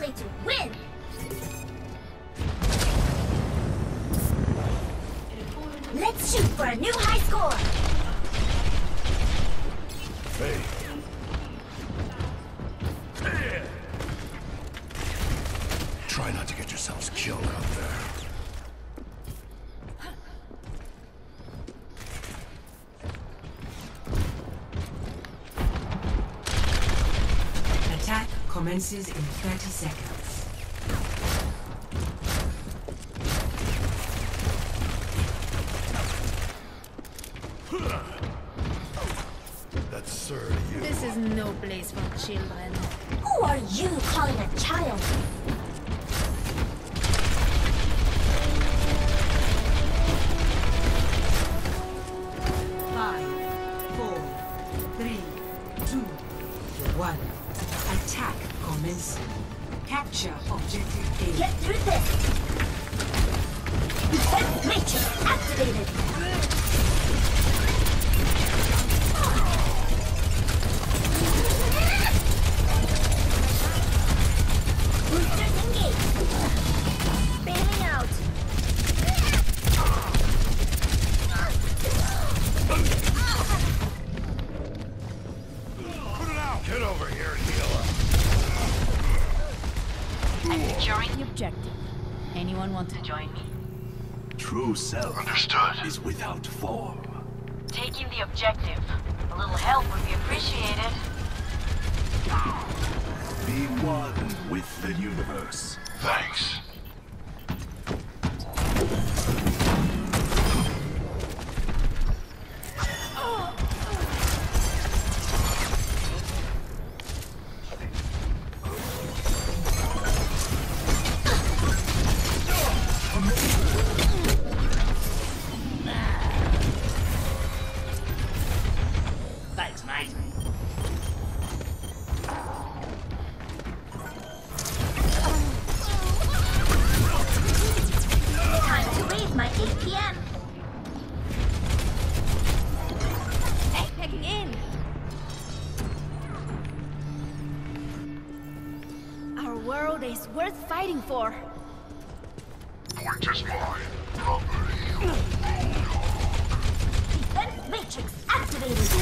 play to win! Let's shoot for a new high score! Hey. Commences in 30 seconds. That's Sir to you. This is no place for children. Who are you calling a child? Five, four, three, two, one. Attack commencing. Capture objective A. Get through this! Defense matrix activated! Securing the objective. Anyone want to join me? True self Understood. is without form. Taking the objective. A little help would be appreciated. Be one with the universe. Thanks. Worth fighting for. Point is mine. Property. Defense matrix activated!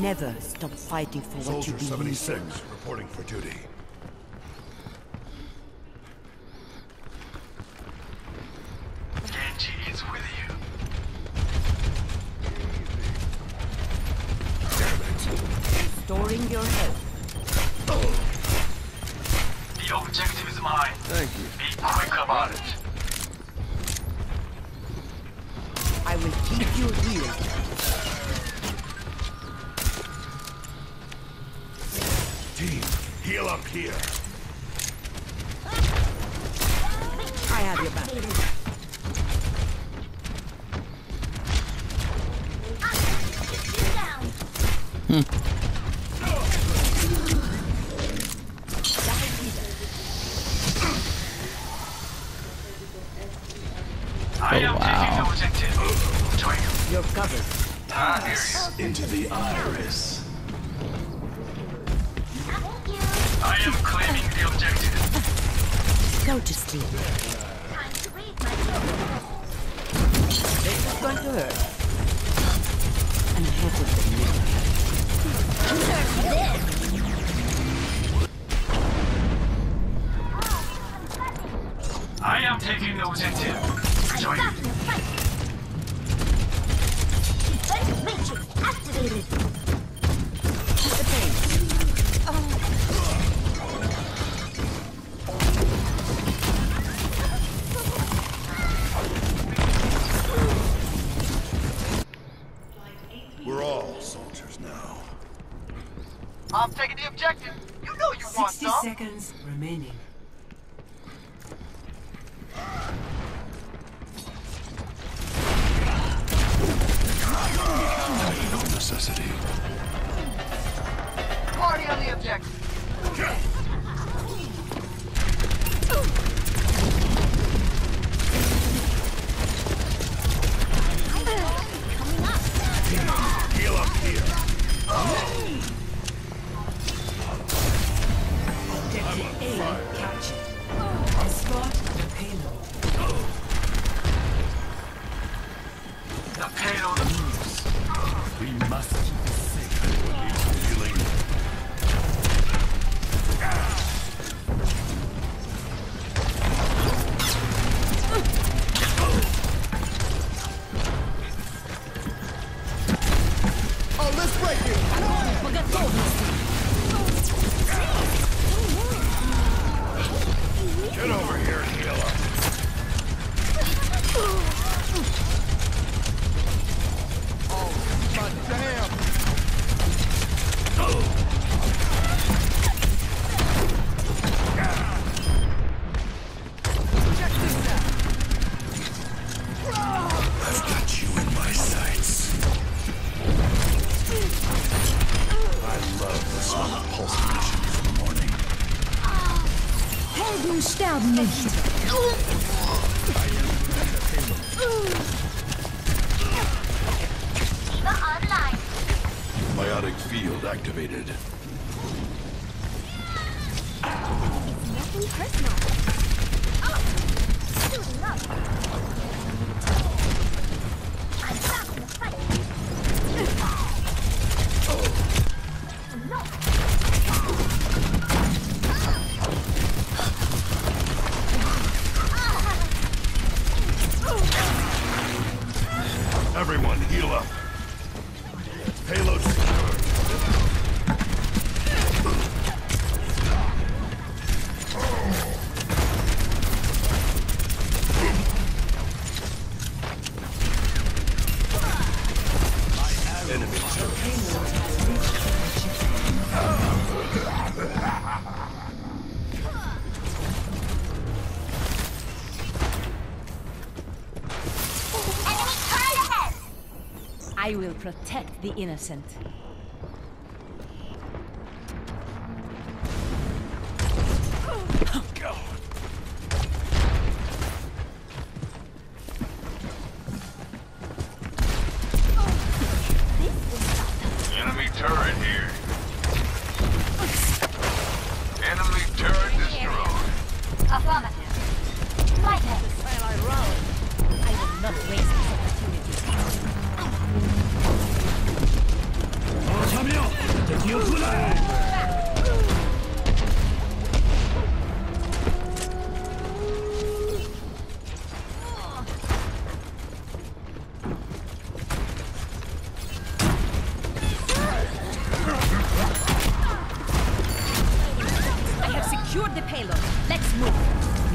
Never stop fighting for what you Soldier 76 reporting for duty. Genji is with you. Restoring your health. The objective is mine. Thank you. Be quick about it. I will keep you healed. Here. To sleep. Time to raise my! This is going to hurt. And half of them I seconds remaining. No necessity. Party on the objective. activated. Nothing personal. protect the innocent. Secured the payload. Let's move.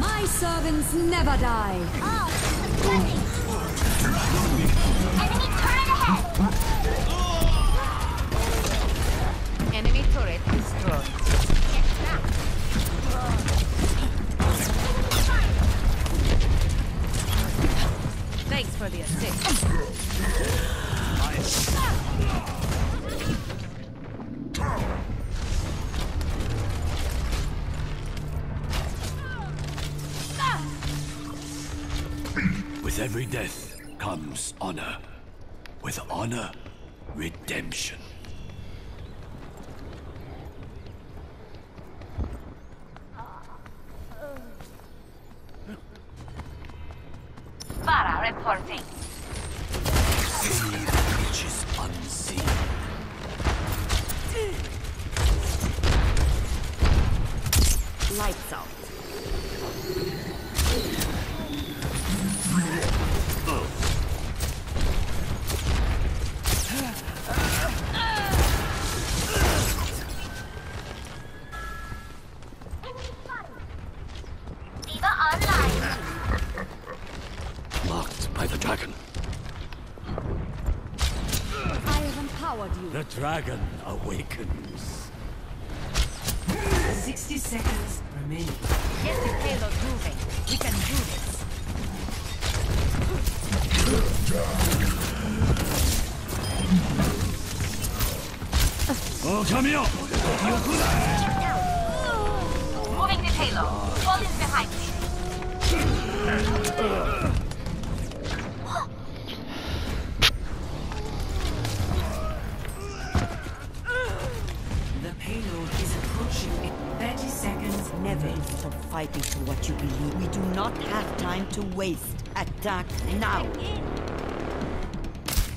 My servants never die. Oh, Enemy turret ahead. Enemy turret destroyed. Thanks for the assist. every death comes honor. With honor, redemption. Pharah reporting. Unseen. Lights out. dragon awakens. 60 seconds remaining. Get the payload moving. We can do this. Oh, come here! Moving the payload. Fall is behind me. Payload is approaching in 30 seconds. Never stop fighting for what you believe. We do not have time to waste. Attack now.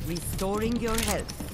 Restoring your health.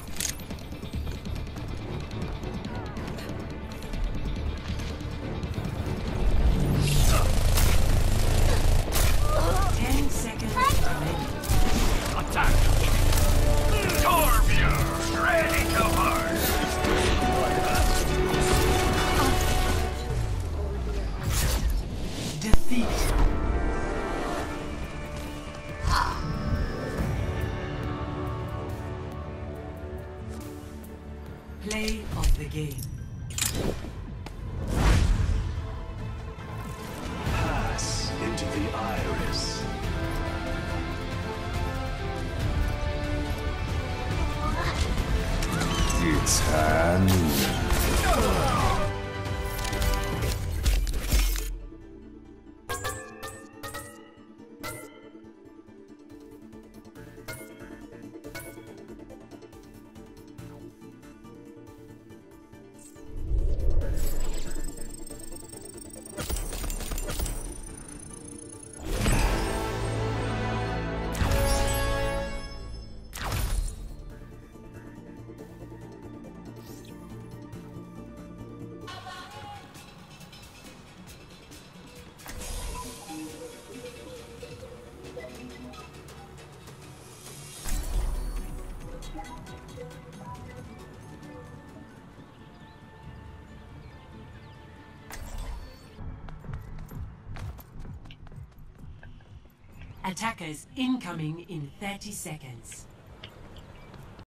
It's hand. Attackers incoming in 30 seconds.